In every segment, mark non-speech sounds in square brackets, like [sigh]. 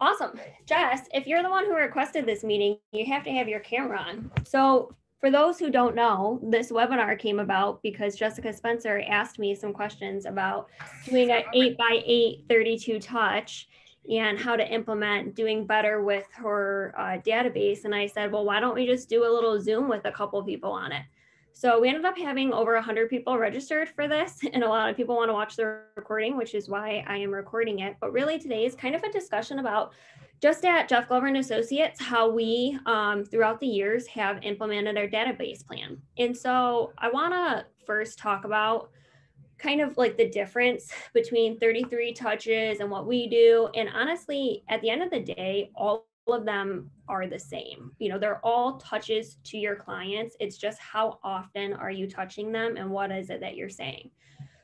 Awesome. Jess, if you're the one who requested this meeting, you have to have your camera on. So for those who don't know, this webinar came about because Jessica Spencer asked me some questions about doing an eight by eight 32 touch and how to implement doing better with her uh, database. And I said, well, why don't we just do a little Zoom with a couple people on it? So we ended up having over 100 people registered for this, [laughs] and a lot of people want to watch the recording, which is why I am recording it. But really, today is kind of a discussion about just at Jeff Glover and Associates, how we um, throughout the years have implemented our database plan. And so I want to first talk about kind of like the difference between 33 touches and what we do. And honestly, at the end of the day, all of them are the same. You know, they're all touches to your clients. It's just how often are you touching them and what is it that you're saying.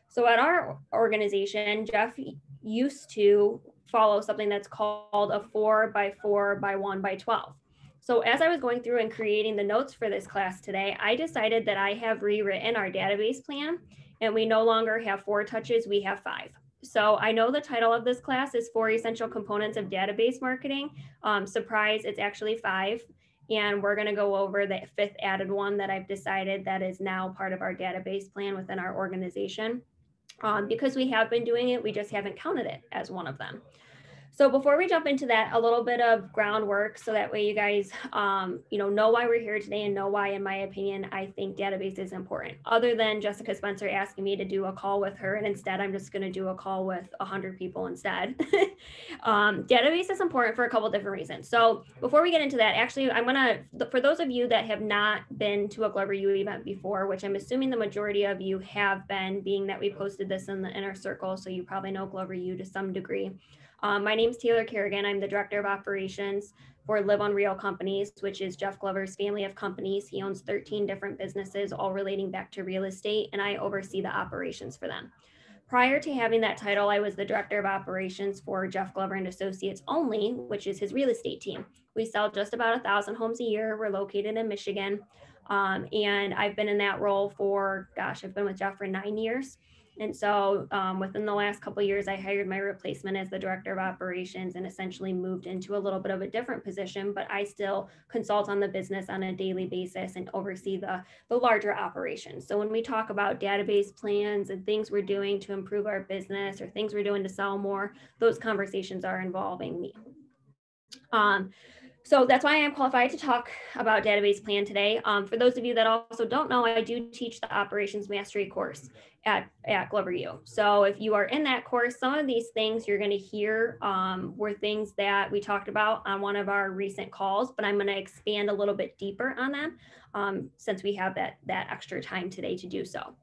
So at our organization, Jeff used to follow something that's called a four by four by one by 12. So as I was going through and creating the notes for this class today, I decided that I have rewritten our database plan and we no longer have four touches, we have five. So I know the title of this class is four essential components of database marketing. Um, surprise, it's actually five. And we're gonna go over the fifth added one that I've decided that is now part of our database plan within our organization. Um, because we have been doing it, we just haven't counted it as one of them. So before we jump into that, a little bit of groundwork so that way you guys, um, you know, know why we're here today and know why, in my opinion, I think database is important. Other than Jessica Spencer asking me to do a call with her, and instead I'm just going to do a call with a hundred people instead. [laughs] um, database is important for a couple different reasons. So before we get into that, actually, I'm gonna for those of you that have not been to a Glover U event before, which I'm assuming the majority of you have been, being that we posted this in the inner circle, so you probably know Glover U to some degree. Um, my name is Taylor Kerrigan. I'm the Director of Operations for Live on Real Companies, which is Jeff Glover's family of companies. He owns 13 different businesses, all relating back to real estate, and I oversee the operations for them. Prior to having that title, I was the Director of Operations for Jeff Glover and Associates only, which is his real estate team. We sell just about a thousand homes a year. We're located in Michigan. Um, and I've been in that role for, gosh, I've been with Jeff for nine years. And so um, within the last couple years, I hired my replacement as the director of operations and essentially moved into a little bit of a different position, but I still consult on the business on a daily basis and oversee the, the larger operations. So when we talk about database plans and things we're doing to improve our business or things we're doing to sell more, those conversations are involving me. Um, so that's why I'm qualified to talk about database plan today. Um, for those of you that also don't know, I do teach the operations mastery course at, at Glover U. So if you are in that course, some of these things you're gonna hear um, were things that we talked about on one of our recent calls, but I'm gonna expand a little bit deeper on them um, since we have that, that extra time today to do so.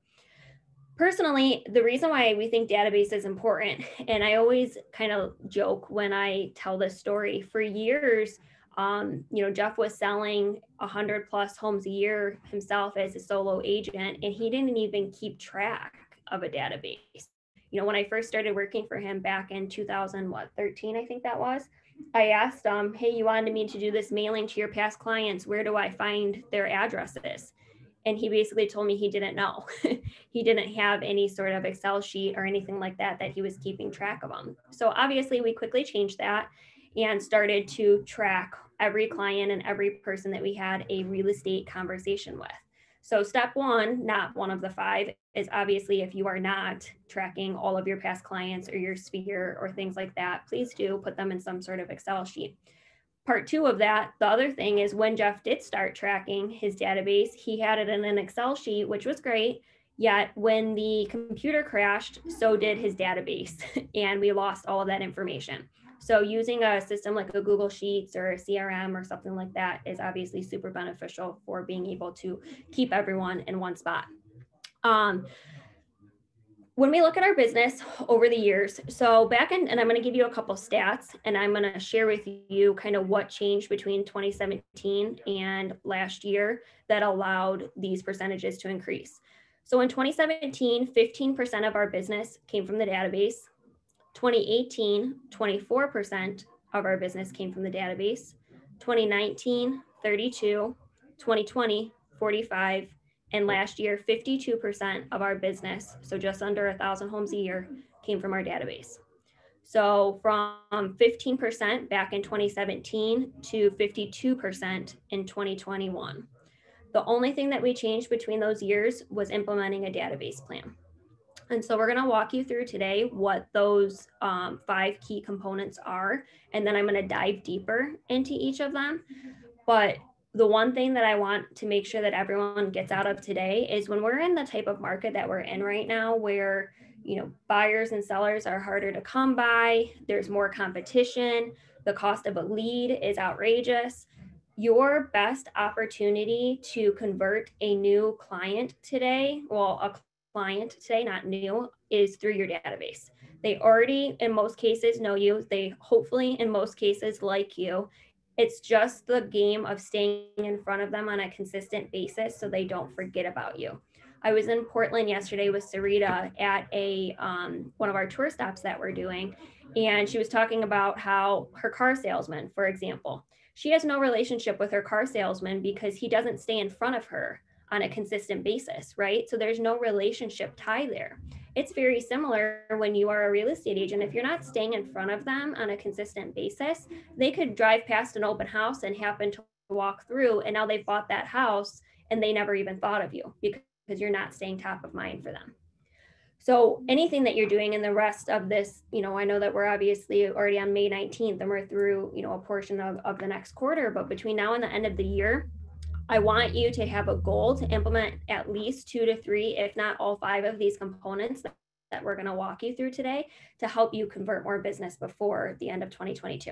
Personally, the reason why we think database is important, and I always kind of joke when I tell this story, for years, um, you know, Jeff was selling 100 plus homes a year himself as a solo agent, and he didn't even keep track of a database. You know, when I first started working for him back in 2013, I think that was, I asked him, um, "Hey, you wanted me to do this mailing to your past clients. Where do I find their addresses?" And he basically told me he didn't know. [laughs] he didn't have any sort of Excel sheet or anything like that that he was keeping track of them. So obviously, we quickly changed that and started to track every client and every person that we had a real estate conversation with. So, step one, not one of the five, is obviously if you are not tracking all of your past clients or your sphere or things like that, please do put them in some sort of Excel sheet. Part two of that, the other thing is when Jeff did start tracking his database, he had it in an Excel sheet, which was great. Yet when the computer crashed, so did his database, [laughs] and we lost all of that information. So using a system like a Google Sheets or a CRM or something like that is obviously super beneficial for being able to keep everyone in one spot. Um, when we look at our business over the years, so back in, and I'm going to give you a couple stats and I'm going to share with you kind of what changed between 2017 and last year that allowed these percentages to increase. So in 2017, 15% of our business came from the database. 2018, 24% of our business came from the database. 2019, 32, 2020, 45, and last year, 52% of our business, so just under a thousand homes a year, came from our database. So from 15% back in 2017 to 52% in 2021. The only thing that we changed between those years was implementing a database plan. And so we're going to walk you through today what those um, five key components are, and then I'm going to dive deeper into each of them. But the one thing that I want to make sure that everyone gets out of today is when we're in the type of market that we're in right now, where you know buyers and sellers are harder to come by there's more competition the cost of a lead is outrageous your best opportunity to convert a new client today well a client today not new is through your database. They already in most cases know you. They hopefully in most cases like you. It's just the game of staying in front of them on a consistent basis so they don't forget about you. I was in Portland yesterday with Sarita at a um, one of our tour stops that we're doing, and she was talking about how her car salesman, for example, she has no relationship with her car salesman because he doesn't stay in front of her on a consistent basis, right? So there's no relationship tie there. It's very similar when you are a real estate agent. If you're not staying in front of them on a consistent basis, they could drive past an open house and happen to walk through, and now they've bought that house and they never even thought of you because you're not staying top of mind for them. So anything that you're doing in the rest of this, you know, I know that we're obviously already on May 19th and we're through, you know, a portion of, of the next quarter, but between now and the end of the year, I want you to have a goal to implement at least two to three, if not all five of these components that, that we're going to walk you through today to help you convert more business before the end of 2022.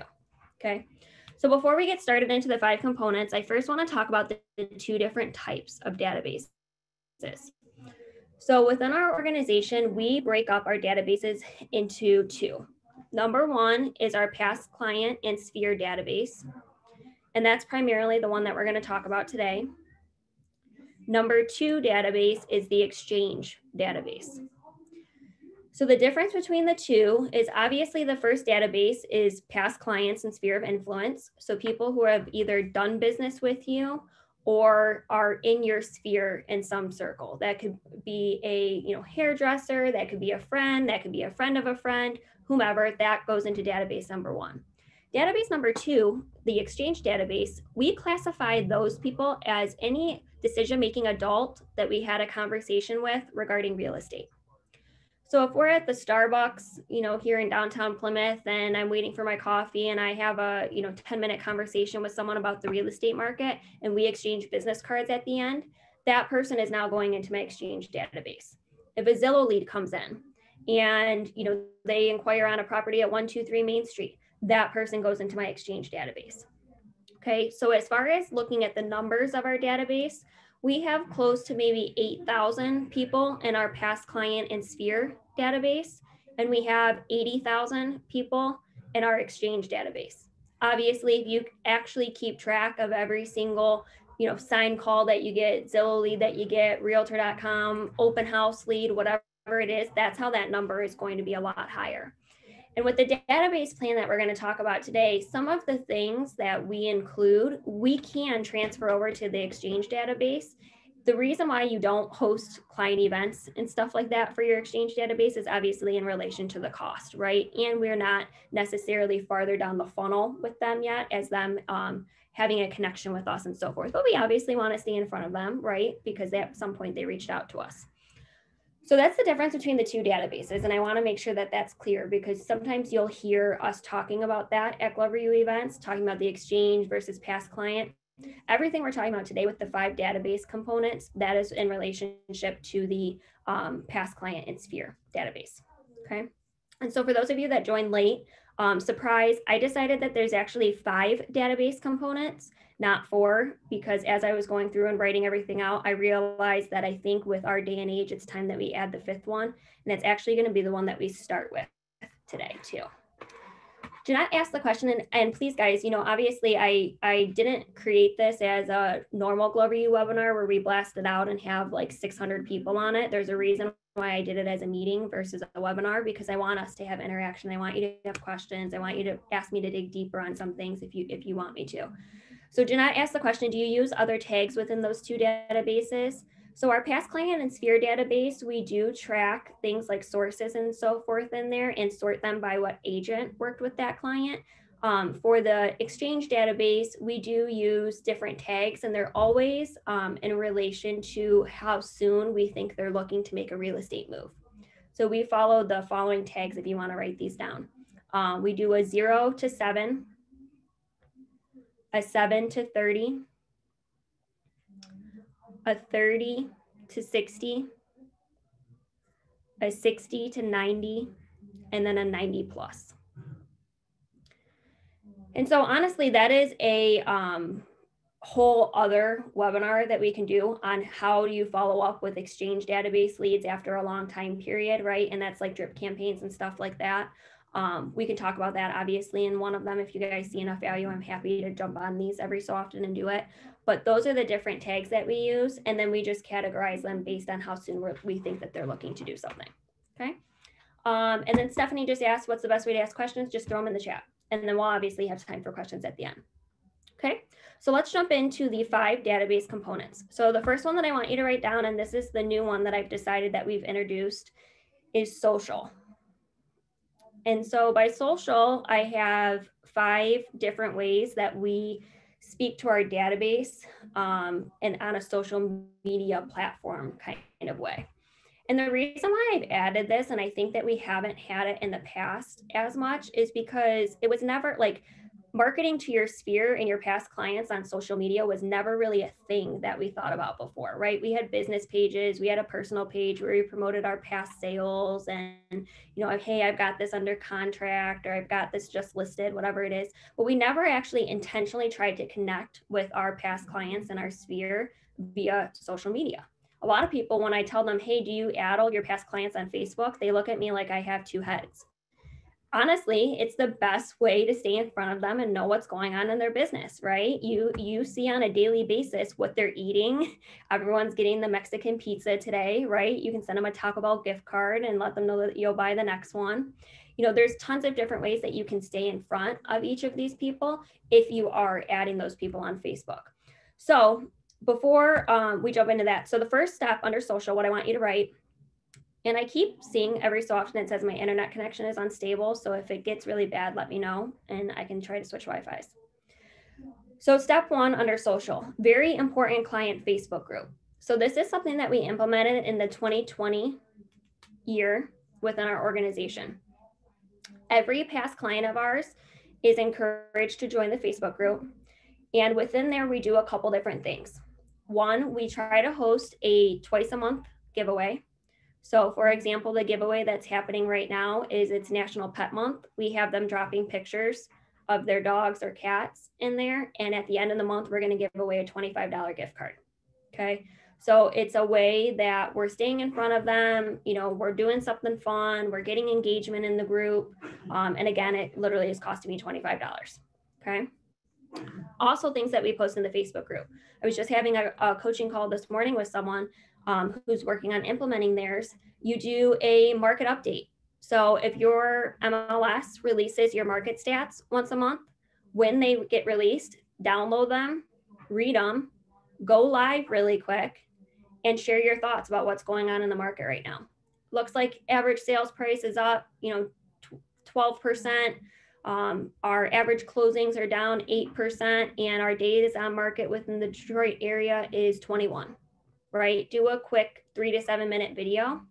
Okay. So before we get started into the five components, I first want to talk about the, the two different types of databases. so within our organization, we break up our databases into two. Number one is our past client and sphere database. And that's primarily the one that we're going to talk about today. Number two database is the exchange database. So the difference between the two is obviously the first database is past clients and sphere of influence. So people who have either done business with you or are in your sphere in some circle. That could be a you know hairdresser, that could be a friend, that could be a friend of a friend, whomever. That goes into database number one. Database number two, the exchange database, we classify those people as any decision making adult that we had a conversation with regarding real estate. So if we're at the Starbucks, you know, here in downtown Plymouth and I'm waiting for my coffee and I have a, you know, 10 minute conversation with someone about the real estate market and we exchange business cards at the end, that person is now going into my exchange database. If a Zillow lead comes in and, you know, they inquire on a property at 123 Main Street, that person goes into my exchange database. Okay, so as far as looking at the numbers of our database, we have close to maybe 8,000 people in our past client and sphere database, and we have 80,000 people in our exchange database. Obviously, if you actually keep track of every single you know sign call that you get, Zillow lead that you get, realtor.com, open house lead, whatever it is, that's how that number is going to be a lot higher. And with the database plan that we're going to talk about today, some of the things that we include, we can transfer over to the Exchange database. The reason why you don't host client events and stuff like that for your Exchange database is obviously in relation to the cost, right? And we're not necessarily farther down the funnel with them yet as them um, having a connection with us and so forth. But we obviously want to stay in front of them, right? Because at some point they reached out to us. So that's the difference between the two databases. And I want to make sure that that's clear because sometimes you'll hear us talking about that at Glover U events, talking about the exchange versus past client. Everything we're talking about today with the five database components, that is in relationship to the um, past client and sphere database. Okay. And so for those of you that joined late, um, surprise, I decided that there's actually five database components not four, because as I was going through and writing everything out, I realized that I think with our day and age, it's time that we add the fifth one. And it's actually going to be the one that we start with today, too. Jeanette asked the question, and, and please, guys, you know, obviously I, I didn't create this as a normal Glover U webinar where we blast it out and have like 600 people on it. There's a reason why I did it as a meeting versus a webinar because I want us to have interaction. I want you to have questions. I want you to ask me to dig deeper on some things if you if you want me to. So Jeanette asked the question, do you use other tags within those two databases? So our past client and sphere database, we do track things like sources and so forth in there and sort them by what agent worked with that client. Um, for the exchange database, we do use different tags and they're always um, in relation to how soon we think they're looking to make a real estate move. So we follow the following tags if you want to write these down. Um, we do a zero to seven, a seven to 30, a 30 to 60, a 60 to 90, and then a 90 plus. And so honestly, that is a um, whole other webinar that we can do on how do you follow up with exchange database leads after a long time period, right? And that's like drip campaigns and stuff like that. Um, we can talk about that obviously in one of them. If you guys see enough value, I'm happy to jump on these every so often and do it. But those are the different tags that we use. And then we just categorize them based on how soon we think that they're looking to do something. Okay. Um, and then Stephanie just asked, what's the best way to ask questions? Just throw them in the chat. And then we'll obviously have time for questions at the end. Okay, so let's jump into the five database components. So the first one that I want you to write down, and this is the new one that I've decided that we've introduced, is social. And so by social, I have five different ways that we speak to our database um, and on a social media platform kind of way. And the reason why I've added this, and I think that we haven't had it in the past as much, is because it was never like marketing to your sphere and your past clients on social media was never really a thing that we thought about before, right? We had business pages, we had a personal page where we promoted our past sales and, you know, hey, I've got this under contract or I've got this just listed, whatever it is. But we never actually intentionally tried to connect with our past clients in our sphere via social media. A lot of people, when I tell them, hey, do you add all your past clients on Facebook? They look at me like I have two heads honestly it's the best way to stay in front of them and know what's going on in their business right? You you see on a daily basis what they're eating. [laughs] Everyone's getting the mexican pizza today right? You can send them a taco bell gift card and let them know that you'll buy the next one. You know there's tons of different ways that you can stay in front of each of these people if you are adding those people on facebook. So before um, we jump into that so the first step under social what i want you to write and I keep seeing every so often it says my internet connection is unstable. So if it gets really bad, let me know and I can try to switch Wi-Fi's. So step one under social, very important client Facebook group. So this is something that we implemented in the 2020 year within our organization. Every past client of ours is encouraged to join the Facebook group. And within there, we do a couple different things. One, we try to host a twice a month giveaway so for example, the giveaway that's happening right now is it's National Pet Month. We have them dropping pictures of their dogs or cats in there. And at the end of the month, we're going to give away a $25 gift card. Okay. So it's a way that we're staying in front of them. You know, we're doing something fun. We're getting engagement in the group. Um, and again, it literally is costing me $25. Okay. Also, things that we post in the Facebook group. I was just having a, a coaching call this morning with someone um, who's working on implementing theirs, you do a market update. So if your MLS releases your market stats once a month, when they get released, download them, read them, go live really quick, and share your thoughts about what's going on in the market right now. Looks like average sales price is up, you know, 12%. Um, our average closings are down 8%, and our days on market within the Detroit area is 21 right? Do a quick three to seven minute video.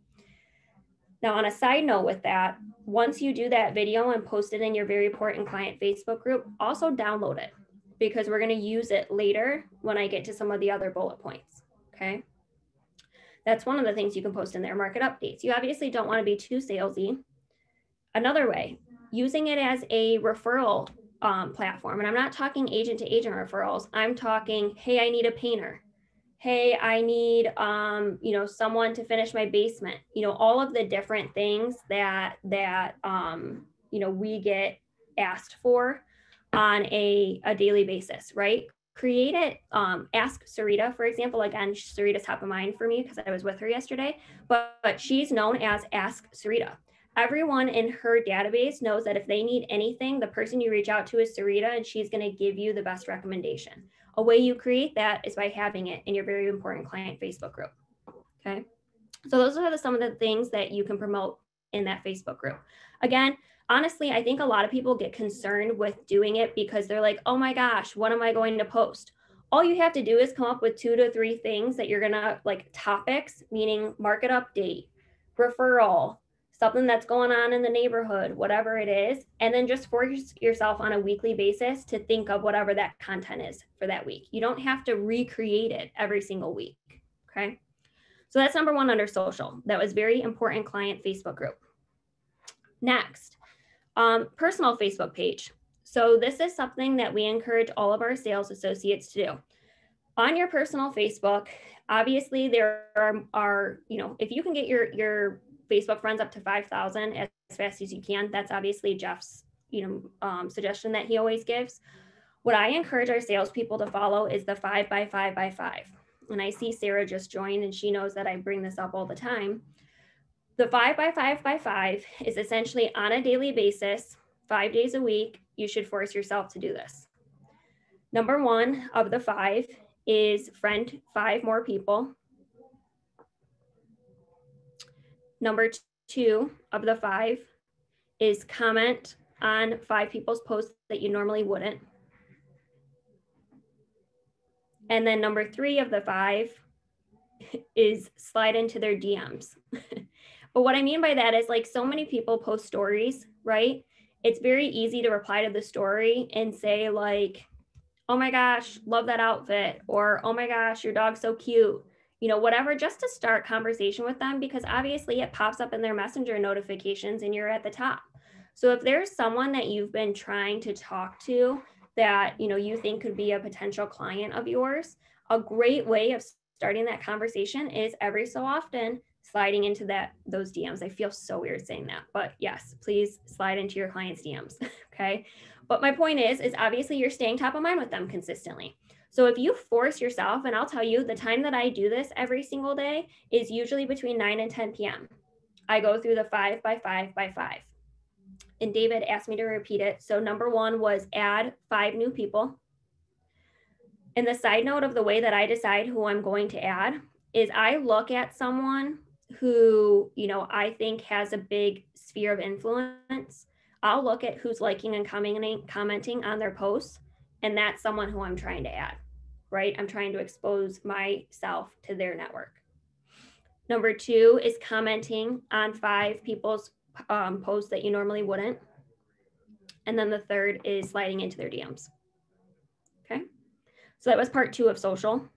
Now, on a side note with that, once you do that video and post it in your very important client Facebook group, also download it because we're going to use it later when I get to some of the other bullet points. Okay. That's one of the things you can post in there market updates. You obviously don't want to be too salesy. Another way, using it as a referral um, platform. And I'm not talking agent to agent referrals. I'm talking, hey, I need a painter hey i need um, you know someone to finish my basement. You know all of the different things that that um, you know we get asked for on a, a daily basis right? Create it um, ask sarita for example. Again sarita's top of mind for me because i was with her yesterday but, but she's known as ask sarita. Everyone in her database knows that if they need anything the person you reach out to is sarita and she's going to give you the best recommendation a way you create that is by having it in your very important client Facebook group. Okay. So those are the, some of the things that you can promote in that Facebook group. Again, honestly, I think a lot of people get concerned with doing it because they're like, oh my gosh, what am I going to post? All you have to do is come up with two to three things that you're going to like topics, meaning market update, referral, something that's going on in the neighborhood, whatever it is, and then just force yourself on a weekly basis to think of whatever that content is for that week. You don't have to recreate it every single week. Okay. So that's number one under social. That was very important client Facebook group. Next, um, personal Facebook page. So this is something that we encourage all of our sales associates to do. On your personal Facebook, obviously there are, are you know, if you can get your your Facebook friends up to 5,000 as fast as you can, that's obviously Jeff's, you know, um, suggestion that he always gives. What I encourage our salespeople to follow is the five by five by five. And I see Sarah just joined and she knows that I bring this up all the time. The five by five by five is essentially on a daily basis, five days a week, you should force yourself to do this. Number one of the five is friend five more people. Number two of the five is comment on five people's posts that you normally wouldn't. And then number three of the five [laughs] is slide into their DMs. [laughs] but what I mean by that is like so many people post stories, right? It's very easy to reply to the story and say, like, oh my gosh, love that outfit, or oh my gosh, your dog's so cute, you know, whatever, just to start conversation with them because obviously it pops up in their messenger notifications and you're at the top. So if there's someone that you've been trying to talk to that, you know, you think could be a potential client of yours, a great way of starting that conversation is every so often sliding into that those DMs. I feel so weird saying that, but yes, please slide into your clients' DMs. [laughs] okay. But my point is, is obviously you're staying top of mind with them consistently. So if you force yourself, and I'll tell you, the time that I do this every single day is usually between 9 and 10 p.m. I go through the five by five by five. And David asked me to repeat it. So number one was add five new people. And the side note of the way that I decide who I'm going to add is I look at someone who, you know, I think has a big sphere of influence. I'll look at who's liking and commenting commenting on their posts and that's someone who I'm trying to add, right? I'm trying to expose myself to their network. Number two is commenting on five people's um, posts that you normally wouldn't. And then the third is sliding into their DMs. Okay. So that was part two of social.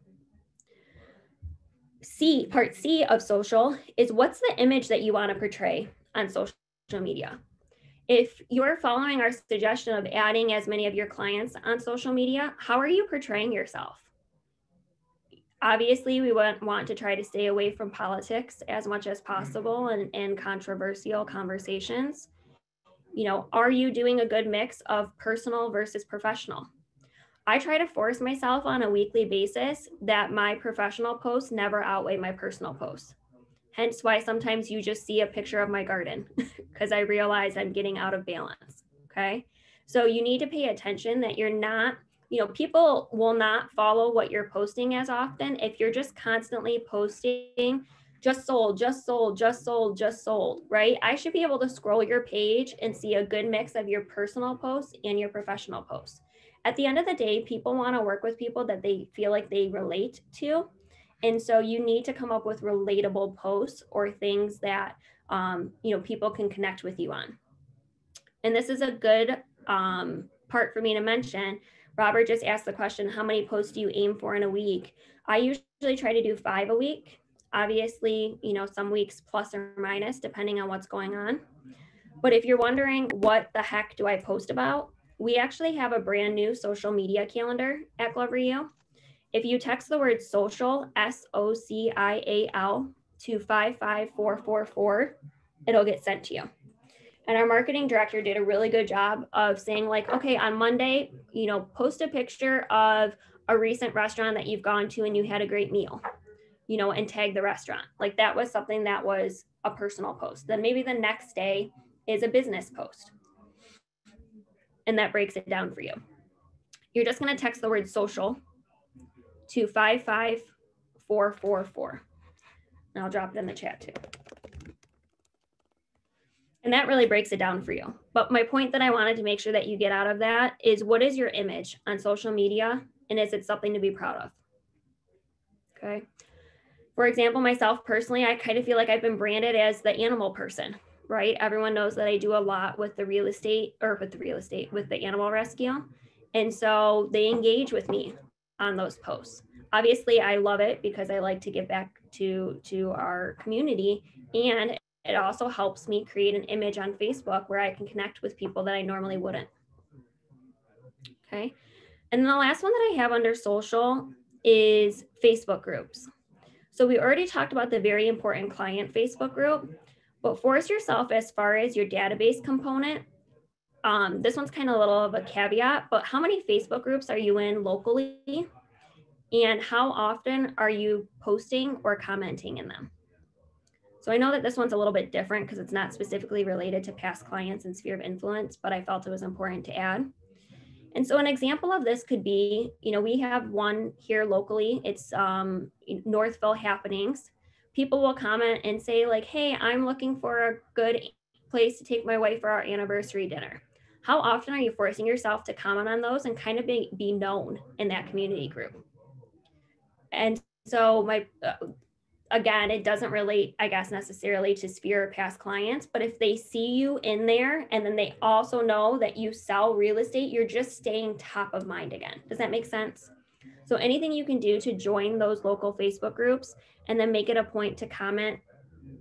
C, part C of social is what's the image that you want to portray on social media? if you're following our suggestion of adding as many of your clients on social media, how are you portraying yourself? Obviously, we want, want to try to stay away from politics as much as mm-hmm. possible and, and controversial conversations. You know, are you doing a good mix of personal versus professional? I try to force myself on a weekly basis that my professional posts never outweigh my personal posts. Hence why sometimes you just see a picture of my garden [laughs] because I realize I'm getting out of balance. Okay. So you need to pay attention that you're not, you know, people will not follow what you're posting as often if you're just constantly posting just sold, just sold, just sold, just sold, right? I should be able to scroll your page and see a good mix of your personal posts and your professional posts. At the end of the day, people want to work with people that they feel like they relate to and so you need to come up with relatable posts or things that um, you know people can connect with you on. And this is a good um, part for me to mention. Robert just asked the question, how many posts do you aim for in a week? I usually try to do five a week. Obviously, you know, some weeks plus or minus, depending on what's going on. But if you're wondering what the heck do I post about, we actually have a brand new social media calendar at Glover U. If you text the word social, S O C I A L, to 55444, it'll get sent to you. And our marketing director did a really good job of saying, like, okay, on Monday, you know, post a picture of a recent restaurant that you've gone to and you had a great meal, you know, and tag the restaurant. Like that was something that was a personal post. Then maybe the next day is a business post. And that breaks it down for you. You're just going to text the word social to 55444. And I'll drop it in the chat too. And that really breaks it down for you. But my point that I wanted to make sure that you get out of that is what is your image on social media? And is it something to be proud of? Okay. For example, myself personally, I kind of feel like I've been branded as the animal person, right? Everyone knows that I do a lot with the real estate or with the real estate, with the animal rescue. And so they engage with me on those posts. Obviously, I love it because I like to give back to to our community and it also helps me create an image on Facebook where I can connect with people that I normally wouldn't. Okay. And the last one that I have under social is Facebook groups. So we already talked about the very important client Facebook group, but force yourself as far as your database component. Um, this one's kind of a little of a caveat, but how many Facebook groups are you in locally? And how often are you posting or commenting in them? So I know that this one's a little bit different because it's not specifically related to past clients and sphere of influence, but I felt it was important to add. And so an example of this could be, you know, we have one here locally. It's um, Northville Happenings. People will comment and say like, hey, I'm looking for a good place to take my wife for our anniversary dinner. How often are you forcing yourself to comment on those and kind of be, be known in that community group? And so my uh, again, it doesn't relate, I guess, necessarily to Sphere or past clients, but if they see you in there and then they also know that you sell real estate, you're just staying top of mind again. Does that make sense? So anything you can do to join those local Facebook groups and then make it a point to comment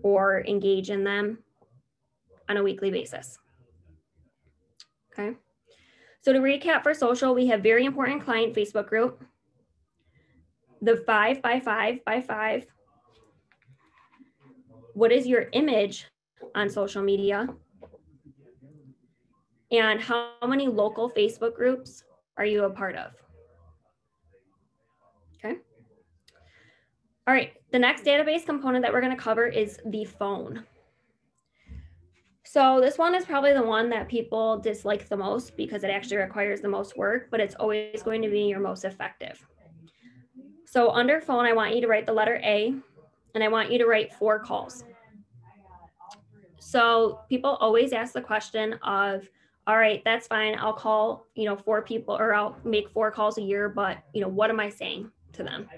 or engage in them on a weekly basis. Okay. So to recap for social, we have very important client Facebook group, the five by five by five what is your image on social media? And how many local Facebook groups are you a part of? Okay. All right, the next database component that we're gonna cover is the phone. So this one is probably the one that people dislike the most because it actually requires the most work, but it's always going to be your most effective. So under phone, I want you to write the letter A and I want you to write four calls. So people always ask the question of, all right, that's fine. I'll call, you know, four people or I'll make four calls a year, but, you know, what am I saying to them?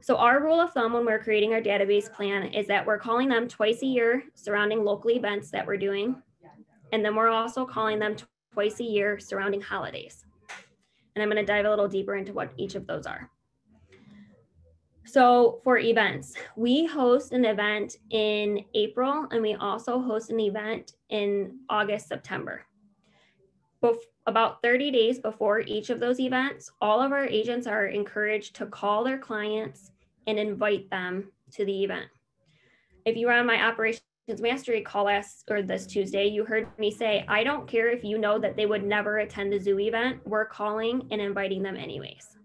So our rule of thumb when we're creating our database plan is that we're calling them twice a year surrounding local events that we're doing. And then we're also calling them twice a year surrounding holidays. And I'm going to dive a little deeper into what each of those are. So for events, we host an event in April and we also host an event in August, September. Bef- about 30 days before each of those events, all of our agents are encouraged to call their clients and invite them to the event. If you were on my operations mastery call last or this Tuesday, you heard me say, I don't care if you know that they would never attend the zoo event, we're calling and inviting them anyways.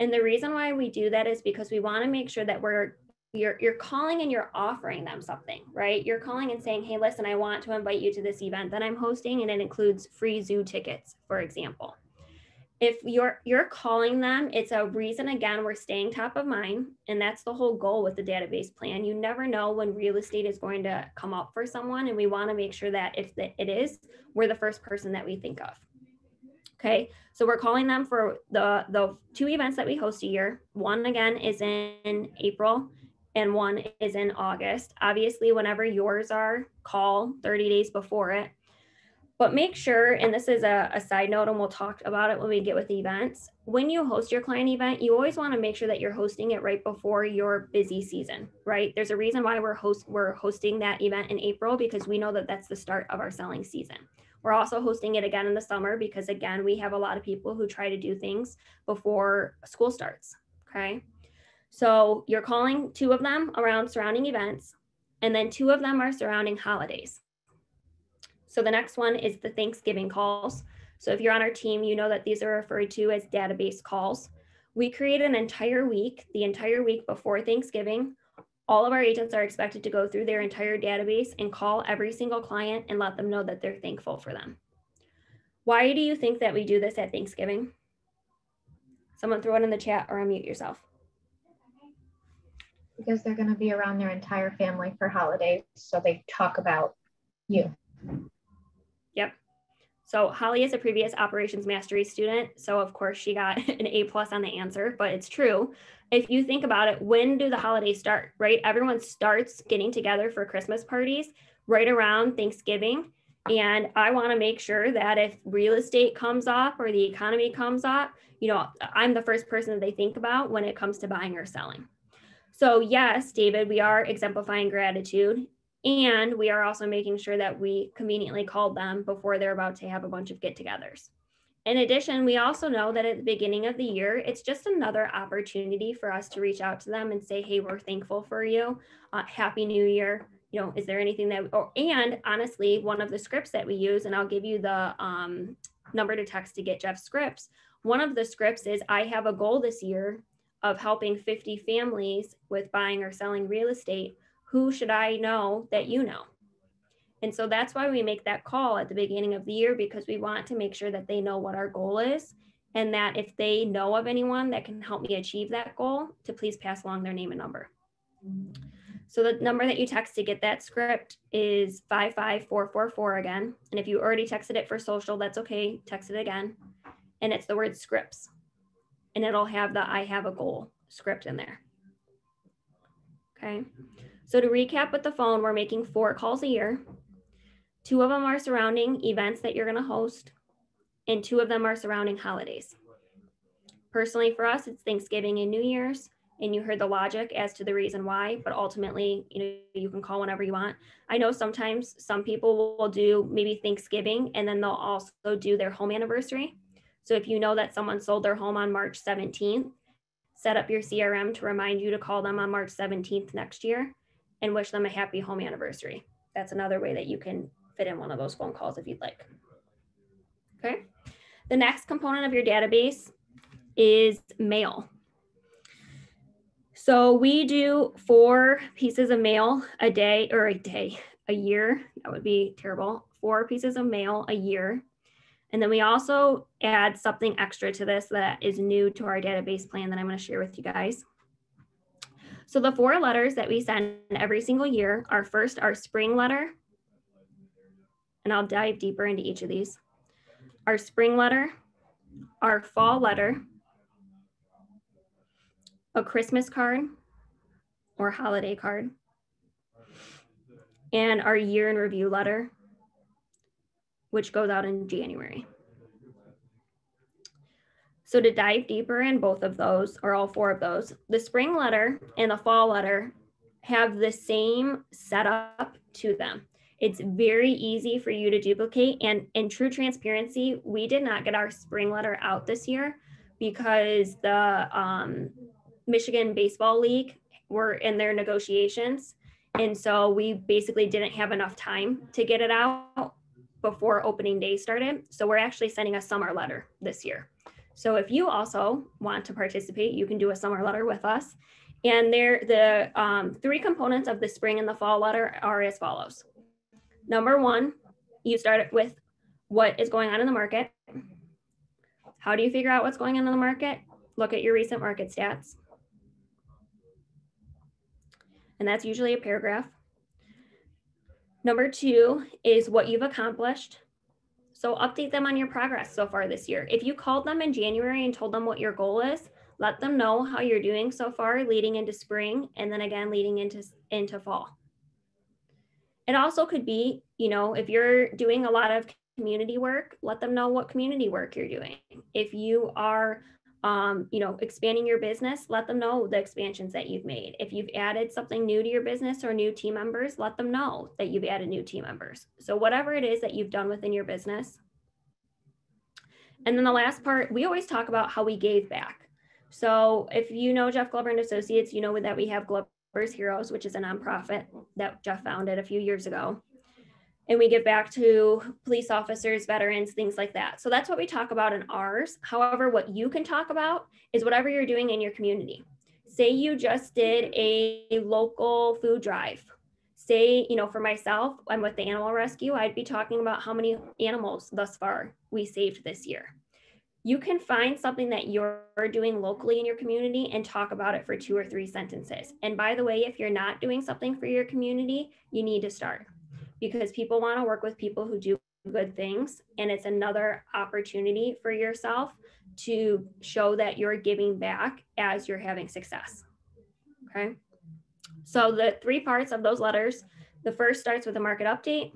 And the reason why we do that is because we want to make sure that we're you're you're calling and you're offering them something, right? You're calling and saying, "Hey, listen, I want to invite you to this event that I'm hosting and it includes free zoo tickets, for example." If you're you're calling them, it's a reason again we're staying top of mind, and that's the whole goal with the database plan. You never know when real estate is going to come up for someone, and we want to make sure that if it is, we're the first person that we think of. Okay, so we're calling them for the, the two events that we host a year. One again is in April and one is in August. Obviously, whenever yours are, call 30 days before it. But make sure, and this is a, a, side note, and we'll talk about it when we get with the events. When you host your client event, you always want to make sure that you're hosting it right before your busy season, right? There's a reason why we're host we're hosting that event in April because we know that that's the start of our selling season. We're also hosting it again in the summer because, again, we have a lot of people who try to do things before school starts. Okay. So you're calling two of them around surrounding events, and then two of them are surrounding holidays. So the next one is the Thanksgiving calls. So if you're on our team, you know that these are referred to as database calls. We create an entire week, the entire week before Thanksgiving, all of our agents are expected to go through their entire database and call every single client and let them know that they're thankful for them. Why do you think that we do this at Thanksgiving? Someone throw it in the chat or unmute yourself. Because they're going to be around their entire family for holidays. So they talk about you. Yep. So Holly is a previous operations mastery student. So of course she got [laughs] an A plus on the answer, but it's true. If you think about it, when do the holidays start, right? Everyone starts getting together for Christmas parties right around Thanksgiving. And I want to make sure that if real estate comes up or the economy comes up, you know, I'm the first person that they think about when it comes to buying or selling. So, yes, David, we are exemplifying gratitude. And we are also making sure that we conveniently called them before they're about to have a bunch of get togethers. In addition, we also know that at the beginning of the year, it's just another opportunity for us to reach out to them and say, hey, we're thankful for you. Uh, Happy New Year you know, is there anything that, oh, and honestly, one of the scripts that we use, and I'll give you the um, number to text to get Jeff's scripts. One of the scripts is I have a goal this year of helping 50 families with buying or selling real estate. Who should I know that you know? And so that's why we make that call at the beginning of the year because we want to make sure that they know what our goal is and that if they know of anyone that can help me achieve that goal, to please pass along their name and number. So the number that you text to get that script is 55444 again. And if you already texted it for social, that's okay. Text it again. And it's the word scripts. And it'll have the I have a goal script in there. Okay. So to recap with the phone, we're making four calls a year. Two of them are surrounding events that you're going to host, and two of them are surrounding holidays. Personally, for us, it's Thanksgiving and New Year's and you heard the logic as to the reason why, but ultimately, you know, you can call whenever you want. I know sometimes some people will do maybe Thanksgiving and then they'll also do their home anniversary. So if you know that someone sold their home on March 17th, set up your CRM to remind you to call them on March 17th next year and wish them a happy home anniversary. That's another way that you can fit in one of those phone calls if you'd like. Okay. The next component of your database is mail. So we do four pieces of mail a day or a day, a year. That would be terrible. Four pieces of mail a year. And then we also add something extra to this that is new to our database plan that I'm going to share with you guys. So the four letters that we send every single year are first our spring letter. And I'll dive deeper into each of these. Our spring letter, our fall letter, a Christmas card or holiday card, and our year in review letter, which goes out in January. So to dive deeper in both of those, or all four of those, the spring letter and the fall letter have the same setup to them. It's very easy for you to duplicate. And in true transparency, we did not get our spring letter out this year because the um, Michigan Baseball League were in their negotiations. And so we basically didn't have enough time to get it out before opening day started. So we're actually sending a summer letter this year. So if you also want to participate, you can do a summer letter with us. And there, the um, three components of the spring and the fall letter are as follows. Number one, you start with what is going on in the market. How do you figure out what's going on in the market? Look at your recent market stats and that's usually a paragraph. Number two is what you've accomplished. So update them on your progress so far this year. If you called them in January and told them what your goal is, let them know how you're doing so far leading into spring and then again leading into into fall. It also could be, you know, if you're doing a lot of community work, let them know what community work you're doing. If you are um, you know, expanding your business, let them know the expansions that you've made. If you've added something new to your business or new team members, let them know that you've added new team members. So whatever it is that you've done within your business. And then the last part, we always talk about how we gave back. So if you know Jeff Glover and Associates, you know that we have Glover's Heroes, which is a nonprofit that Jeff founded a few years ago and we give back to police officers, veterans, things like that. So that's what we talk about in ours. However, what you can talk about is whatever you're doing in your community. Say you just did a local food drive. Say, you know, for myself, I'm with the animal rescue, I'd be talking about how many animals thus far we saved this year. you can find something that you're doing locally in your community and talk about it for two or three sentences. And by the way, if you're not doing something for your community, you need to start because people want to work with people who do good things. And it's another opportunity for yourself to show that you're giving back as you're having success. Okay. So the three parts of those letters the first starts with a market update.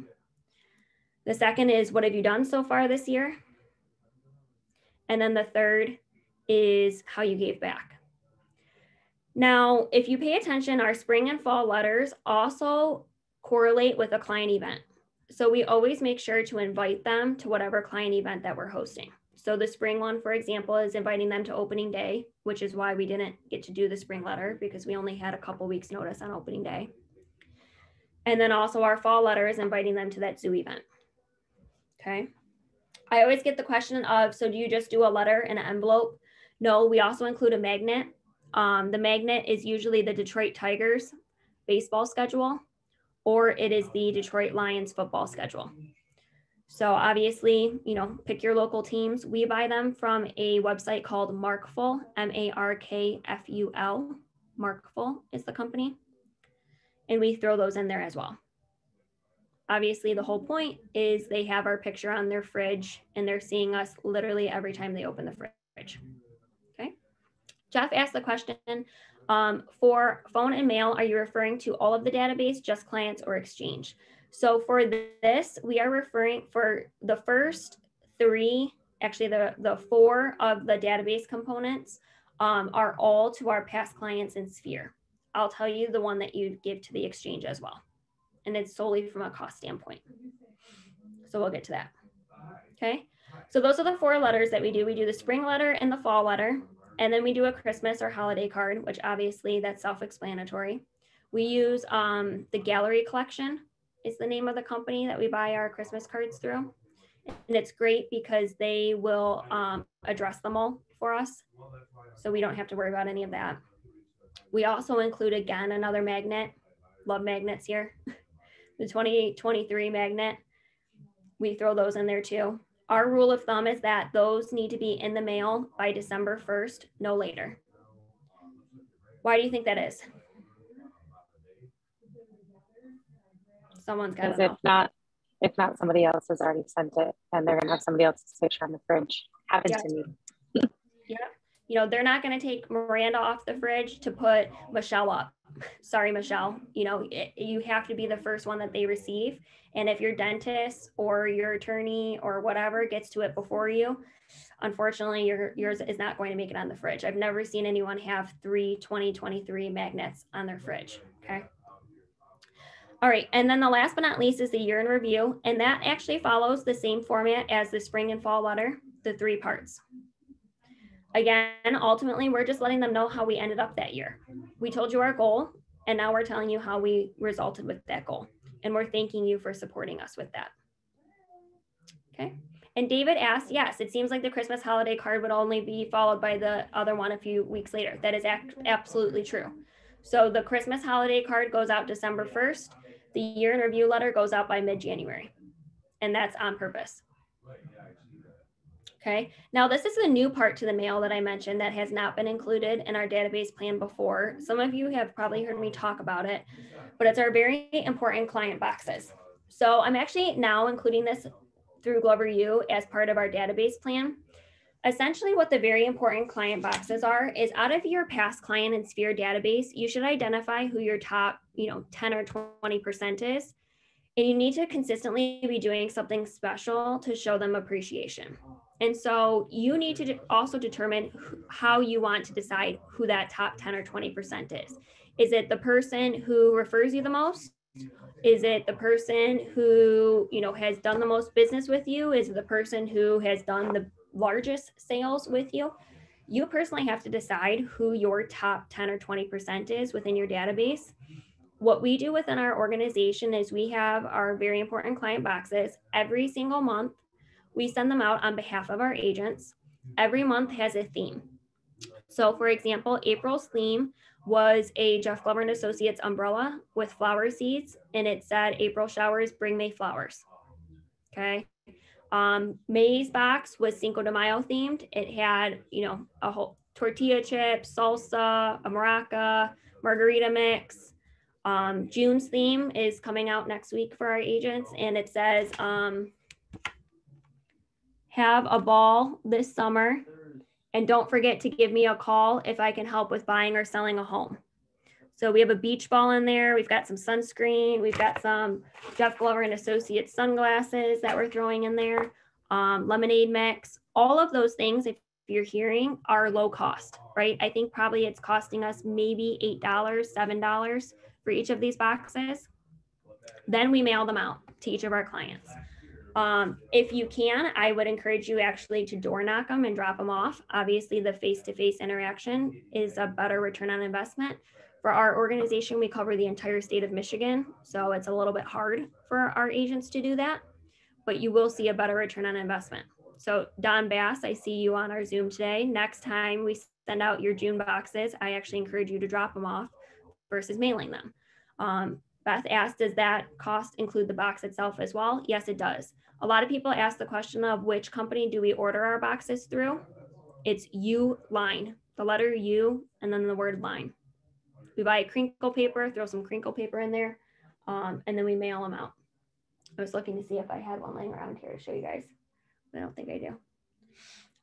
The second is what have you done so far this year? And then the third is how you gave back. Now, if you pay attention, our spring and fall letters also correlate with a client event. So we always make sure to invite them to whatever client event that we're hosting. So the spring one, for example, is inviting them to opening day, which is why we didn't get to do the spring letter because we only had a couple weeks notice on opening day. And then also our fall letter is inviting them to that zoo event. Okay. I always get the question of, so do you just do a letter in an envelope? No, we also include a magnet. Um, the magnet is usually the Detroit Tigers baseball schedule, or it is the Detroit Lions football schedule. So obviously, you know, pick your local teams. We buy them from a website called Markful, M-A-R-K-F-U-L. Markful is the company. And we throw those in there as well obviously the whole point is they have our picture on their fridge and they're seeing us literally every time they open the fridge. Okay. Jeff asked the question um, for phone and mail, are you referring to all of the database, just clients or exchange? So for this, we are referring for the first three, actually the, the four of the database components um, are all to our past clients in Sphere. I'll tell you the one that you give to the exchange as well and it's solely from a cost standpoint. So we'll get to that. Okay. So those are the four letters that we do. We do the spring letter and the fall letter, and then we do a Christmas or holiday card, which obviously that's self-explanatory. We use um, the Gallery Collection is the name of the company that we buy our Christmas cards through. And it's great because they will um, address them all for us. So we don't have to worry about any of that. We also include, again, another magnet. Love magnets here. [laughs] the 2023 magnet, we throw those in there too. Our rule of thumb is that those need to be in the mail by December 1st, no later. Why do you think that is? Someone's got to If not, if not, somebody else has already sent it and they're gonna have somebody else's picture on the fridge. Happened yeah. to me. [laughs] yeah. You know, they're not gonna take Miranda off the fridge to put Michelle up sorry, Michelle, you know, it, you have to be the first one that they receive. And if your dentist or your attorney or whatever gets to it before you, unfortunately, your, yours is not going to make it on the fridge. I've never seen anyone have three 2023 magnets on their fridge. Okay. All right, and then the last but not least is the year in review, and that actually follows the same format as the spring and fall letter, the three parts. Again, ultimately, we're just letting them know how we ended up that year. We told you our goal, and now we're telling you how we resulted with that goal. And we're thanking you for supporting us with that. Okay. And David asked, yes, it seems like the Christmas holiday card would only be followed by the other one a few weeks later. That is absolutely true. So the Christmas holiday card goes out December 1st. The year in review letter goes out by mid January. And that's on purpose. Okay, now this is a new part to the mail that I mentioned that has not been included in our database plan before. Some of you have probably heard me talk about it, but it's our very important client boxes. So I'm actually now including this through Glover U as part of our database plan. Essentially what the very important client boxes are is out of your past client and Sphere database, you should identify who your top, you know, 10 or 20% is. And you need to consistently be doing something special to show them appreciation. And so you need to also determine how you want to decide who that top 10 or 20% is. Is it the person who refers you the most? Is it the person who, you know, has done the most business with you? Is it the person who has done the largest sales with you? You personally have to decide who your top 10 or 20% is within your database. What we do within our organization is we have our very important client boxes every single month we send them out on behalf of our agents. Every month has a theme. So for example, April's theme was a Jeff Glover and Associates umbrella with flower seeds, and it said April showers bring May flowers. Okay. Um, May's box was Cinco de Mayo themed. It had, you know, a whole tortilla chip, salsa, a maraca, margarita mix. Um, June's theme is coming out next week for our agents, and it says, um, have a ball this summer. And don't forget to give me a call if I can help with buying or selling a home. So we have a beach ball in there. We've got some sunscreen. We've got some Jeff Glover and Associates sunglasses that we're throwing in there. Um, lemonade mix. All of those things, if you're hearing, are low cost, right? I think probably it's costing us maybe eight dollars, seven dollars for each of these boxes. Then we mail them out to each of our clients. Um, if you can, I would encourage you actually to door knock them and drop them off. Obviously, the face to face interaction is a better return on investment. For our organization, we cover the entire state of Michigan, so it's a little bit hard for our agents to do that, but you will see a better return on investment. So, Don Bass, I see you on our Zoom today. Next time we send out your June boxes, I actually encourage you to drop them off versus mailing them. Um, Beth asked, does that cost include the box itself as well? Yes, it does. A lot of people ask the question of which company do we order our boxes through? It's U line, the letter U and then the word line we buy crinkle paper, throw some crinkle paper in there, um, and then we mail them out. I was looking to see if I had one laying around here to show you guys. I don't think I do.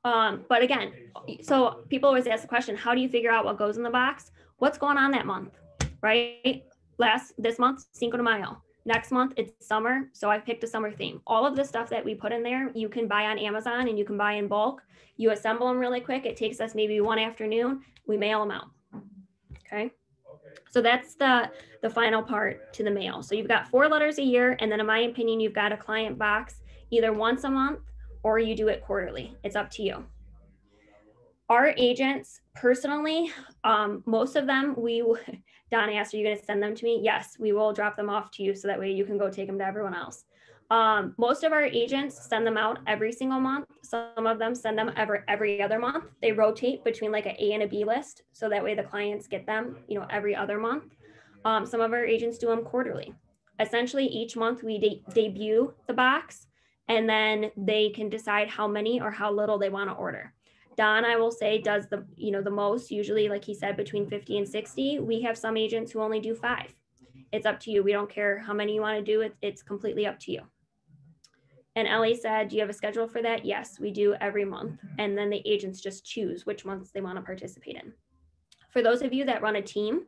Um, but again, so people always ask the question, how do you figure out what goes in the box? What's going on that month, right? Last, this month, Cinco de Mayo. Next month, it's summer. So I picked a summer theme. All of the stuff that we put in there, you can buy on Amazon and you can buy in bulk. You assemble them really quick. It takes us maybe one afternoon. We mail them out. Okay. So that's the, the final part to the mail. So you've got four letters a year. And then in my opinion, you've got a client box either once a month or you do it quarterly. It's up to you. Our agents personally, um, most of them, we, [laughs] Don asked, are you going to send them to me? Yes, we will drop them off to you so that way you can go take them to everyone else. Um, most of our agents send them out every single month. Some of them send them every every other month. They rotate between like an A and a B list, so that way the clients get them, you know, every other month. Um, some of our agents do them quarterly. Essentially, each month we de- debut the box, and then they can decide how many or how little they want to order. Don, I will say, does the you know the most usually, like he said, between 50 and 60. We have some agents who only do five. It's up to you. We don't care how many you want to do. It, it's completely up to you. And Ellie said, Do you have a schedule for that? Yes, we do every month. And then the agents just choose which months they want to participate in. For those of you that run a team,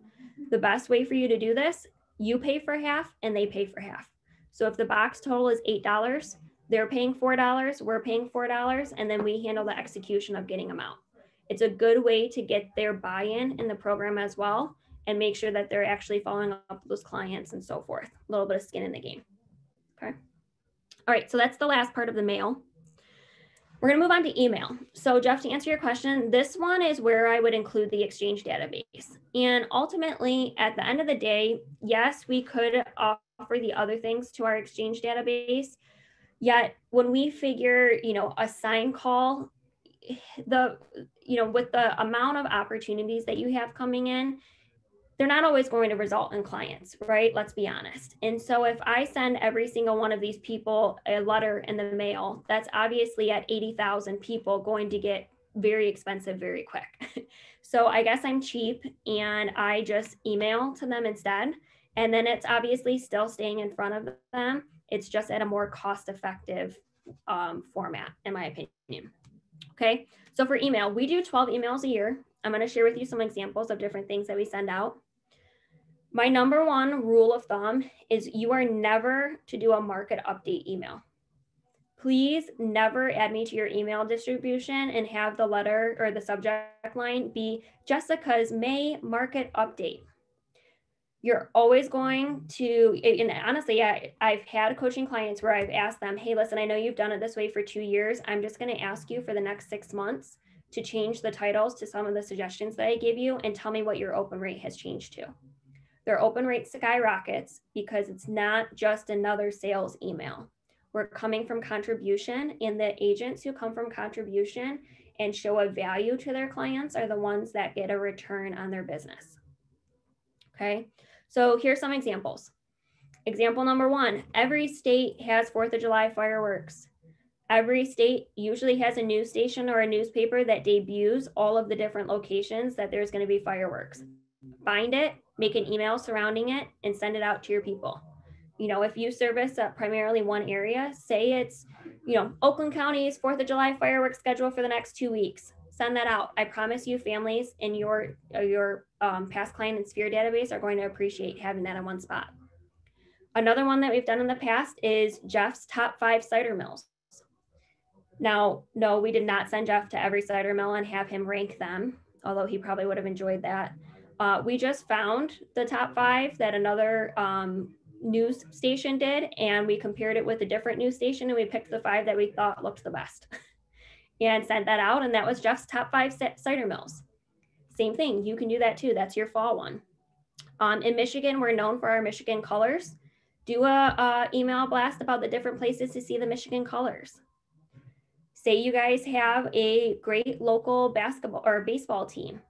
the best way for you to do this, you pay for half and they pay for half. So if the box total is $8, they're paying $4, we're paying $4, and then we handle the execution of getting them out. It's a good way to get their buy in in the program as well and make sure that they're actually following up with those clients and so forth. A little bit of skin in the game. Okay. All right, so that's the last part of the mail. We're going to move on to email. So, Jeff, to answer your question, this one is where I would include the Exchange database. And ultimately, at the end of the day, yes, we could offer the other things to our Exchange database. Yet, when we figure, you know, a sign call, the, you know, with the amount of opportunities that you have coming in, they're not always going to result in clients, right? Let's be honest. And so if I send every single one of these people a letter in the mail, that's obviously at 80,000 people going to get very expensive very quick. [laughs] so I guess I'm cheap and I just email to them instead. And then it's obviously still staying in front of them. It's just at a more cost effective um, format, in my opinion. Okay. So for email, we do 12 emails a year. I'm going to share with you some examples of different things that we send out. My number one rule of thumb is you are never to do a market update email. Please never add me to your email distribution and have the letter or the subject line be Jessica's May market update. You're always going to, and honestly, I, I've had coaching clients where I've asked them, hey, listen, I know you've done it this way for two years. I'm just going to ask you for the next six months to change the titles to some of the suggestions that I gave you and tell me what your open rate has changed to their open rate skyrockets because it's not just another sales email. We're coming from contribution, and the agents who come from contribution and show a value to their clients are the ones that get a return on their business. Okay, so here's some examples. Example number one every state has 4th of July fireworks. Every state usually has a news station or a newspaper that debuts all of the different locations that there's going to be fireworks. Find it, make an email surrounding it, and send it out to your people. You know, if you service primarily one area, say it's, you know, Oakland County's Fourth of July fireworks schedule for the next two weeks. Send that out. I promise you, families in your uh, your um, past client and sphere database are going to appreciate having that in one spot. Another one that we've done in the past is Jeff's top five cider mills. Now, no, we did not send Jeff to every cider mill and have him rank them, although he probably would have enjoyed that. Uh, we just found the top five that another um, news station did, and we compared it with a different news station, and we picked the five that we thought looked the best, [laughs] and sent that out. And that was Jeff's top five cider mills. Same thing, you can do that too. That's your fall one. Um, in Michigan, we're known for our Michigan colors. Do a, a email blast about the different places to see the Michigan colors say you guys have a great local basketball or baseball team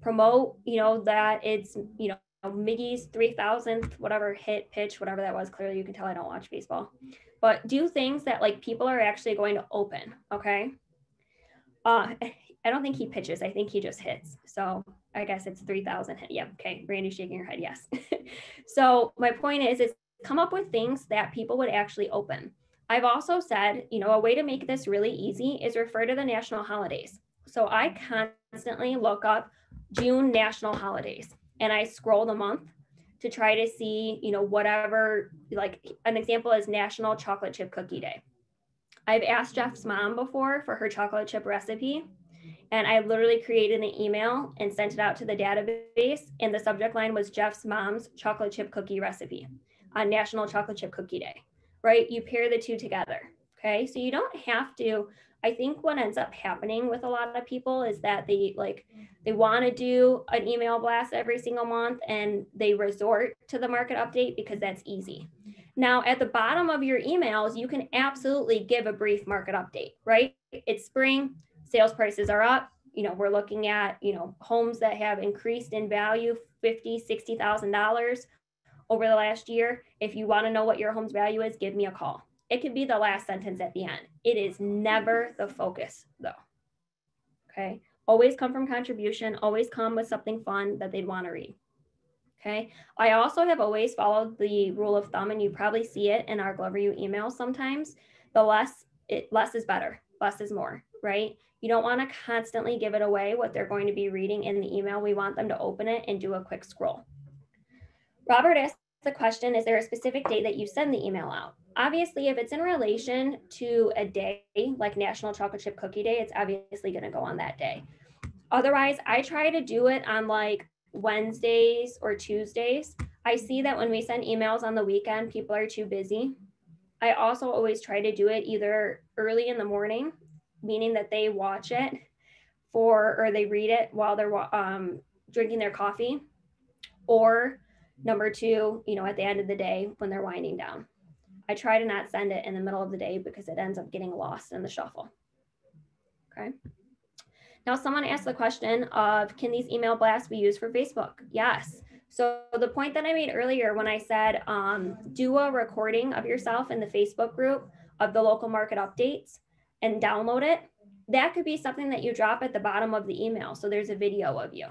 promote you know that it's you know miggy's 3000th whatever hit pitch whatever that was clearly you can tell i don't watch baseball but do things that like people are actually going to open okay uh i don't think he pitches. I think he just hits. So i guess it's 3000 hit. Yeah okay. Randy shaking her head yes. [laughs] So my point is is come up with things that people would actually open. I've also said, you know, a way to make this really easy is refer to the national holidays. So I constantly look up June national holidays and I scroll the month to try to see, you know, whatever, like an example is National Chocolate Chip Cookie Day. I've asked Jeff's mom before for her chocolate chip recipe, and I literally created an email and sent it out to the database. And the subject line was Jeff's mom's chocolate chip cookie recipe on National Chocolate Chip Cookie Day right? You pair the two together. Okay. So you don't have to. I think what ends up happening with a lot of people is that they like they want to do an email blast every single month and they resort to the market update because that's easy. Now, at the bottom of your emails, you can absolutely give a brief market update, right? It's spring, sales prices are up. You know, we're looking at, you know, homes that have increased in value 50, $60,000 over the last year. If you want to know what your home's value is, give me a call. It could be the last sentence at the end. It is never the focus, though. Okay. Always come from contribution, always come with something fun that they'd want to read. Okay. I also have always followed the rule of thumb, and you probably see it in our GloverU emails sometimes. The less it less is better, less is more, right? You don't want to constantly give it away what they're going to be reading in the email. We want them to open it and do a quick scroll. Robert asked the question, is there a specific date that you send the email out? Obviously, if it's in relation to a day like National Chocolate Chip Cookie Day, it's obviously going to go on that day. Otherwise, I try to do it on like Wednesdays or Tuesdays. I see that when we send emails on the weekend, people are too busy. I also always try to do it either early in the morning, meaning that they watch it for or they read it while they're um, drinking their coffee, or Number two, you know, at the end of the day when they're winding down. I try to not send it in the middle of the day because it ends up getting lost in the shuffle. Okay. Now, someone asked the question of can these email blasts be used for Facebook? Yes. So the point that I made earlier when I said um, do a recording of yourself in the Facebook group of the local market updates and download it, that could be something that you drop at the bottom of the email. So there's a video of you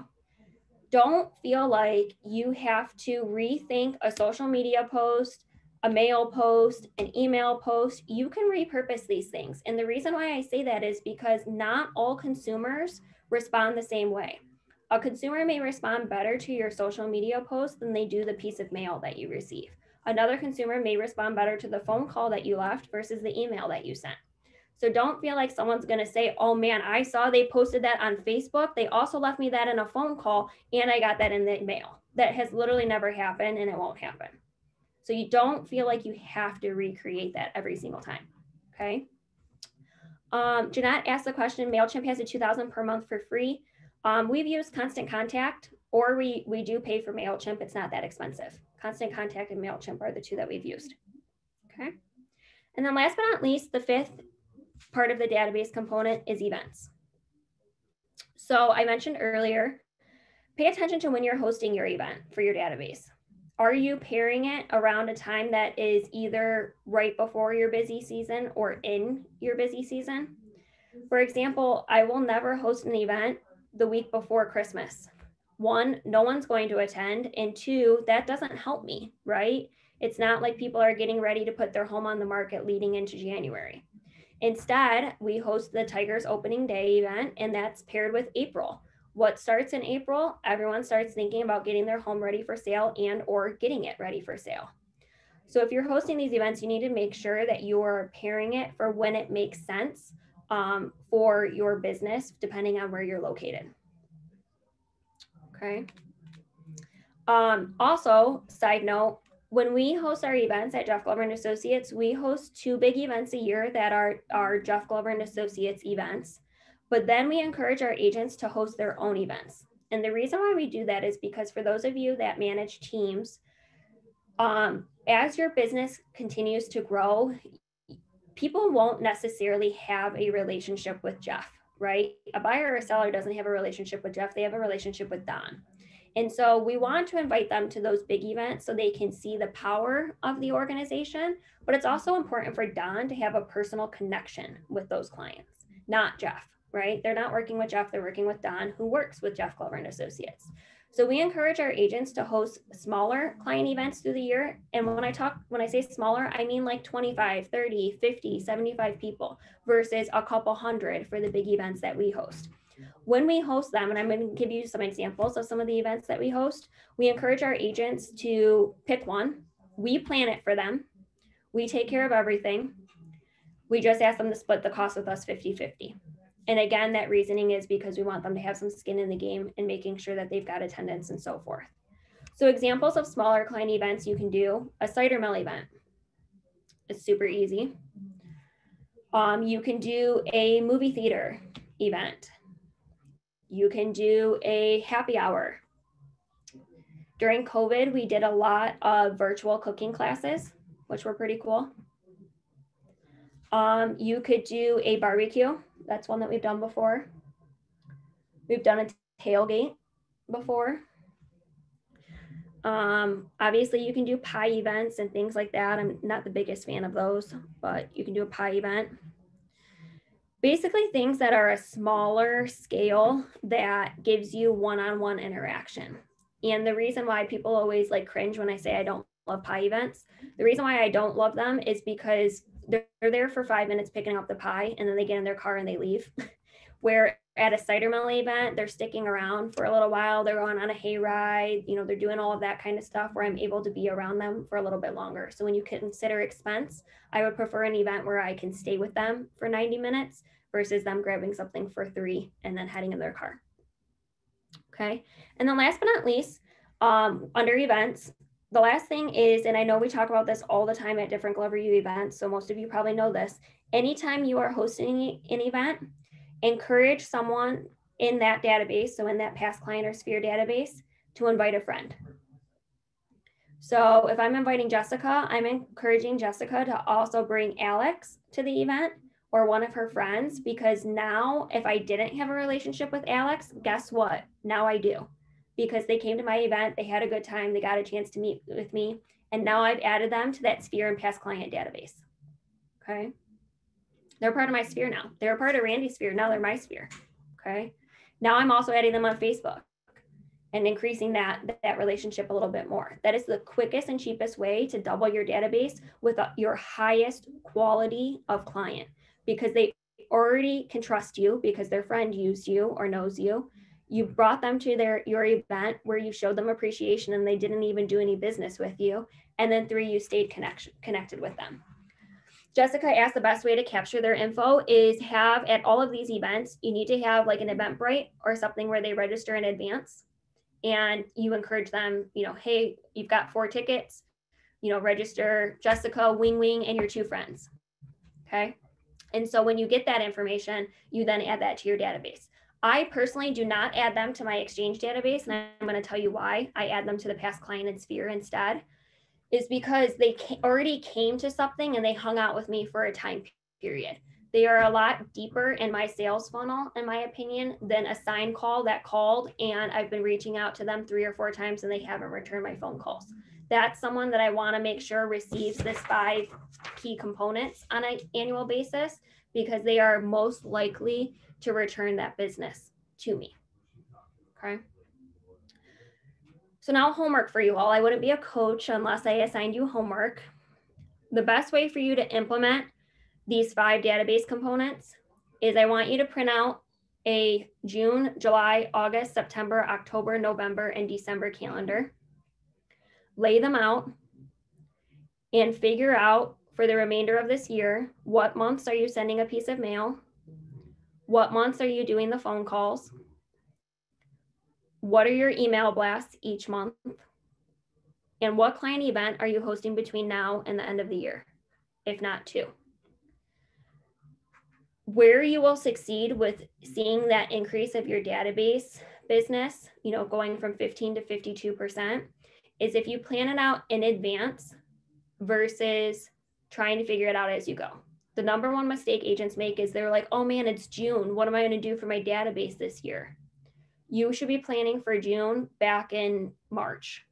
don't feel like you have to rethink a social media post, a mail post, an email post. You can repurpose these things. And the reason why I say that is because not all consumers respond the same way. A consumer may respond better to your social media post than they do the piece of mail that you receive. Another consumer may respond better to the phone call that you left versus the email that you sent. So don't feel like someone's going to say, oh man, I saw they posted that on Facebook. They also left me that in a phone call and I got that in the mail. That has literally never happened and it won't happen. So you don't feel like you have to recreate that every single time. Okay. Um, Jeanette asked the question, MailChimp has a 2000 per month for free. Um, we've used Constant Contact or we, we do pay for MailChimp. It's not that expensive. Constant Contact and MailChimp are the two that we've used. Okay. And then last but not least, the fifth part of the database component is events. So I mentioned earlier, pay attention to when you're hosting your event for your database. Are you pairing it around a time that is either right before your busy season or in your busy season? For example, I will never host an event the week before Christmas. One, no one's going to attend. And two, that doesn't help me, right? It's not like people are getting ready to put their home on the market leading into January. Instead, we host the Tigers opening day event, and that's paired with April. What starts in April, everyone starts thinking about getting their home ready for sale and or getting it ready for sale. So if you're hosting these events, you need to make sure that you're pairing it for when it makes sense um, for your business, depending on where you're located. Okay. Um, also, side note, when we host our events at Jeff Glover and Associates, we host two big events a year that are our Jeff Glover and Associates events. But then we encourage our agents to host their own events. And the reason why we do that is because for those of you that manage teams, um, as your business continues to grow, people won't necessarily have a relationship with Jeff, right? A buyer or a seller doesn't have a relationship with Jeff, they have a relationship with Don. And so we want to invite them to those big events so they can see the power of the organization. But it's also important for Don to have a personal connection with those clients, not Jeff, right? They're not working with Jeff, they're working with Don, who works with Jeff Glover and Associates. So we encourage our agents to host smaller client events through the year. And when I talk, when I say smaller, I mean like 25, 30, 50, 75 people versus a couple hundred for the big events that we host. When we host them, and I'm going to give you some examples of some of the events that we host, we encourage our agents to pick one. We plan it for them. We take care of everything. We just ask them to split the cost with us 50 50. And again, that reasoning is because we want them to have some skin in the game and making sure that they've got attendance and so forth. So examples of smaller client events you can do, a cider mill event. It's super easy. Um, you can do a movie theater event. You can do a happy hour. During COVID, we did a lot of virtual cooking classes, which were pretty cool. Um, you could do a barbecue. That's one that we've done before. We've done a tailgate before. Um, obviously, you can do pie events and things like that. I'm not the biggest fan of those, but you can do a pie event. Basically, things that are a smaller scale that gives you one on one interaction. And the reason why people always like cringe when I say I don't love pie events, the reason why I don't love them is because they're, there for five minutes picking up the pie and then they get in their car and they leave. [laughs] Where at a cider mill event, they're sticking around for a little while. They're going on a hay ride, you know, they're doing all of that kind of stuff where I'm able to be around them for a little bit longer. So when you consider expense, I would prefer an event where I can stay with them for 90 minutes versus them grabbing something for three and then heading in their car. Okay. And then last but not least, um, under events, the last thing is, and I know we talk about this all the time at different Glover U events, so most of you probably know this. Anytime you are hosting an event, encourage someone in that database, so in that past client or sphere database, to invite a friend. So if I'm inviting Jessica, I'm encouraging Jessica to also bring Alex to the event or one of her friends because now if I didn't have a relationship with Alex, guess what? Now I do because they came to my event, they had a good time, they got a chance to meet with me, and now I've added them to that sphere and past client database. Okay. They're part of my sphere now. They're part of Randy's sphere. Now they're my sphere. Okay. Now I'm also adding them on Facebook and increasing that that relationship a little bit more. That is the quickest and cheapest way to double your database with a, your highest quality of client because they already can trust you because their friend used you or knows you you mm-hmm. brought them to their your event where you showed them appreciation and they didn't even do any business with you. And then three you stayed connection connected with them. Jessica asked the best way to capture their info is have at all of these events you need to have like an eventbrite or something where they register in advance. And you encourage them you know hey you've got four tickets you know register jessica wing wing and your two friends. Okay? And so when you get that information you then add that to your database I personally do not add them to my Exchange database, and I'm going to tell you why I add them to the past client and sphere instead. Is because they already came to something and they hung out with me for a time period. They are a lot deeper in my sales funnel, in my opinion, than a sign call that called and I've been reaching out to them three or four times and they haven't returned my phone calls. that's someone that I want to make sure receives this five key components on an annual basis because they are most likely to return that business to me. Okay. So now homework for you all. I wouldn't be a coach unless I assigned you homework. The best way for you to implement these five database components is I want you to print out a June, July, August, September, October, November, and December calendar. Lay them out and figure out for the remainder of this year what months are you sending a piece of mail? What months are you doing the phone calls? What are your email blasts each month? And what client event are you hosting between now and the end of the year, if not two? Where you will succeed with seeing that increase of your database business, you know, going from 15 to 52%, is if you plan it out in advance versus trying to figure it out as you go. The number one mistake agents make is they're like, oh man, it's June. What am I going to do for my database this year? You should be planning for June back in March.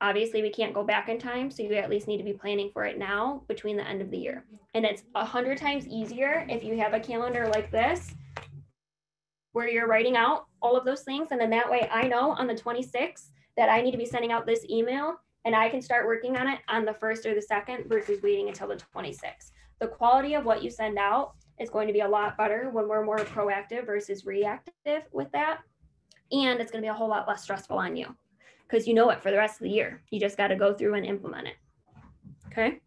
Obviously, we can't go back in time, so you at least need to be planning for it now between the end of the year. And it's a hundred times easier if you have a calendar like this where you're writing out all of those things. And then that way I know on the 26th that I need to be sending out this email and I can start working on it on the first or the second versus waiting until the 26th. The quality of what you send out is going to be a lot better when we're more proactive versus reactive with that. And it's going to be a whole lot less stressful on you because you know it for the rest of the year. You just got to go through and implement it. Okay.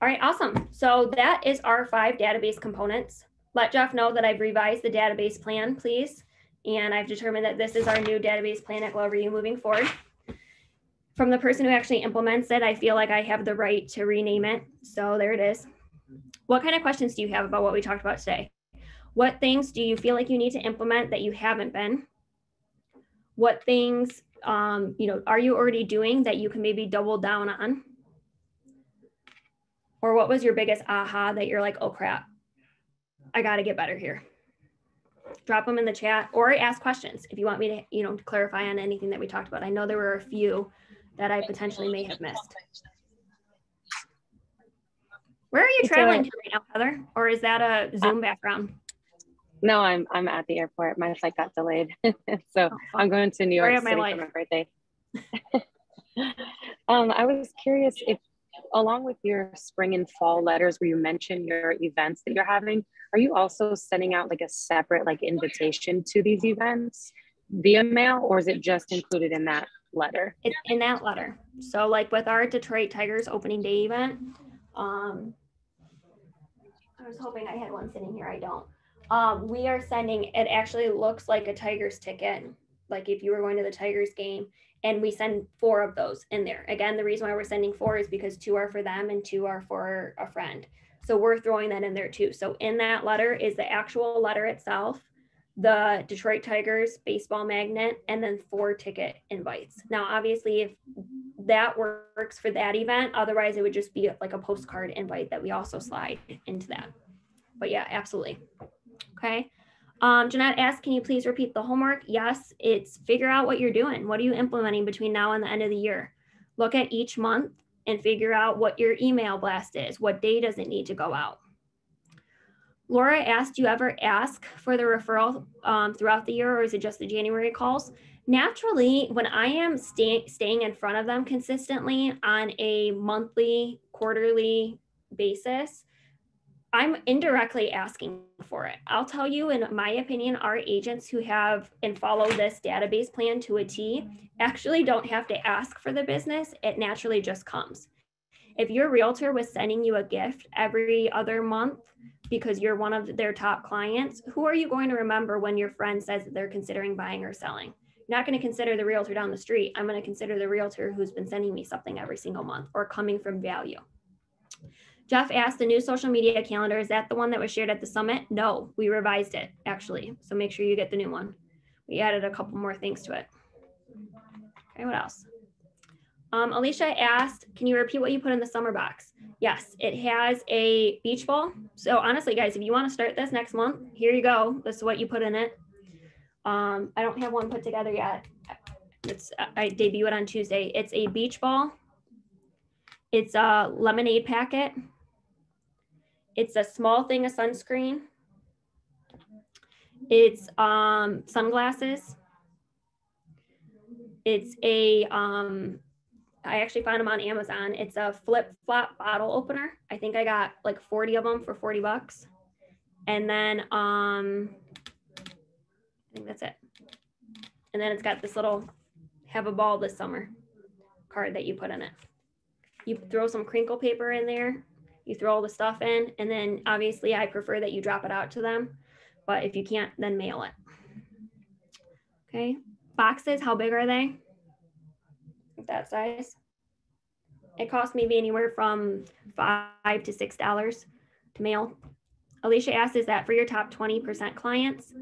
All right, awesome. So that is our five database components. Let Jeff know that I've revised the database plan, please. And I've determined that this is our new database plan at Glover U moving forward. From the person who actually implements it, I feel like I have the right to rename it. So there it is. What kind of questions do you have about what we talked about today? What things do you feel like you need to implement that you haven't been? What things, um, you know, are you already doing that you can maybe double down on? Or what was your biggest aha that you're like, oh crap, I got to get better here? drop them in the chat or ask questions if you want me to, you know, clarify on anything that we talked about. I know there were a few that I potentially may have missed. Where are you It's traveling a- to right now, Heather? Or is that a Zoom background? No, I'm I'm at the airport. My flight got delayed, [laughs] so Oh, I'm going to New York of my City life. for my birthday. [laughs] um, I was curious if, along with your spring and fall letters, where you mention your events that you're having, are you also sending out like a separate like invitation to these events via mail, or is it just included in that letter? It's in that letter. So like with our Detroit Tigers opening day event, um, I was hoping I had one sitting here. I don't. Um, we are sending, it actually looks like a Tigers ticket. Like if you were going to the Tigers game and we send four of those in there. Again, the reason why we're sending four is because two are for them and two are for a friend. So we're throwing that in there too. So in that letter is the actual letter itself, the Detroit Tigers baseball magnet, and then four ticket invites. Now, obviously, if that works for that event, otherwise it would just be like a postcard invite that we also slide into that. But yeah, absolutely. Okay. Um, Jeanette asked, can you please repeat the homework? Yes, it's figure out what you're doing. What are you implementing between now and the end of the year? Look at each month and figure out what your email blast is. What day does it need to go out? Laura asked, do you ever ask for the referral um, throughout the year or is it just the January calls? Naturally, when I am stay, staying in front of them consistently on a monthly, quarterly basis, I'm indirectly asking for it. I'll tell you, in my opinion, our agents who have and follow this database plan to a T actually don't have to ask for the business. It naturally just comes. If your realtor was sending you a gift every other month because you're one of their top clients, who are you going to remember when your friend says that they're considering buying or selling? You're not going to consider the realtor down the street. I'm going to consider the realtor who's been sending me something every single month or coming from value. Jeff asked the new social media calendar, is that the one that was shared at the summit? No, we revised it actually. So make sure you get the new one. We added a couple more things to it. Okay, what else? Um, Alicia asked, can you repeat what you put in the summer box? Yes, it has a beach ball. So honestly, guys, if you want to start this next month, here you go. This is what you put in it. Um, I don't have one put together yet. It's, I debut it on Tuesday. It's a beach ball. It's a lemonade packet. It's a small thing of sunscreen. It's um, sunglasses. It's a, um, I actually found them on Amazon. It's a flip flop bottle opener. I think I got like 40 of them for 40 bucks. And then um, I think that's it. And then it's got this little have a ball this summer card that you put in it. You throw some crinkle paper in there, you throw all the stuff in, and then obviously I prefer that you drop it out to them. But if you can't, then mail it. Okay. Boxes, how big are they? That size. It costs maybe anywhere from five to six dollars to mail. Alicia asked, is that for your top 20% clients?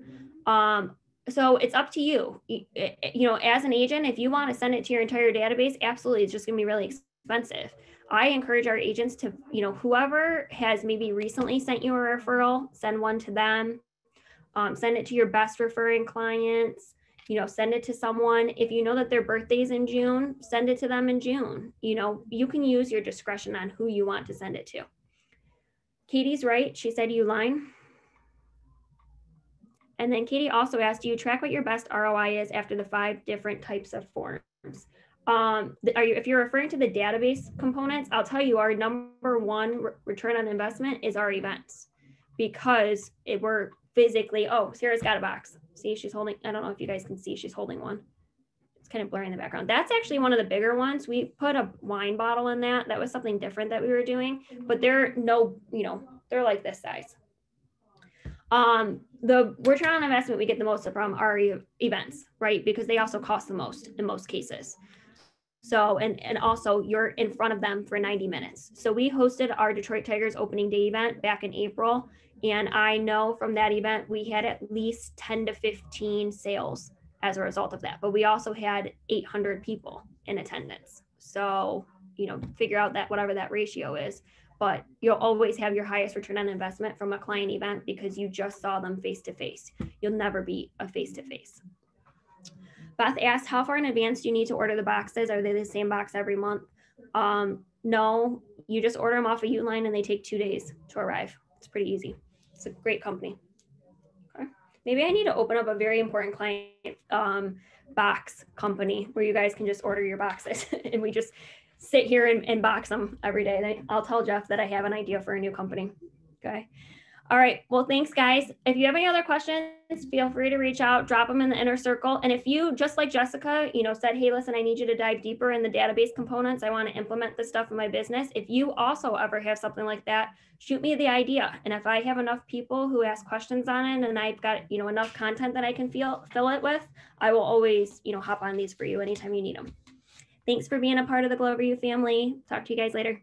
Um, so it's up to you. You you know, as an agent, if you want to send it to your entire database, absolutely, it's just going to be really expensive. I encourage our agents to, you know, whoever has maybe recently sent you a referral, send one to them. Um, send it to your best referring clients. You know, send it to someone. If you know that their birthday's in June, send it to them in June. You know, you can use your discretion on who you want to send it to. Katie's right. She said you line. And then Katie also asked, do you track what your best ROI is after the five different types of forms? Um, are you, if you're referring to the database components, I'll tell you our number one re- return on investment is our events because it were physically, oh, Sarah's got a box. See, she's holding, I don't know if you guys can see, she's holding one. It's kind of blurry in the background. That's actually one of the bigger ones. We put a wine bottle in that. That was something different that we were doing, but they're no, you know, they're like this size. Um, the return on investment we get the most from e- events, right? Because they also cost the most in most cases. So, and, and also you're in front of them for 90 minutes. So we hosted our Detroit Tigers opening day event back in April. And I know from that event, we had at least 10 to 15 sales as a result of that. But we also had 800 people in attendance. So, you know, figure out that whatever that ratio is. But you'll always have your highest return on investment from a client event because you just saw them face to face. You'll never beat a face to face. Beth asked, how far in advance do you need to order the boxes? Are they the same box every month? Um, no, you just order them off a of Uline and they take two days to arrive. It's pretty easy. It's a great company. Okay. Maybe I need to open up a very important client um, box company where you guys can just order your boxes [laughs] and we just sit here and, and box them every day. I'll tell Jeff that I have an idea for a new company. Okay. All right. Well, thanks, guys. If you have any other questions, feel free to reach out, drop them in the inner circle. And if you, just like Jessica, you know, said, hey, listen, I need you to dive deeper in the database components. I want to implement this stuff in my business. If you also ever have something like that, shoot me the idea. And if I have enough people who ask questions on it and I've got, you know, enough content that I can feel, fill it with, I will always, you know, hop on these for you anytime you need them. Thanks for being a part of the Glover U family. Talk to you guys later.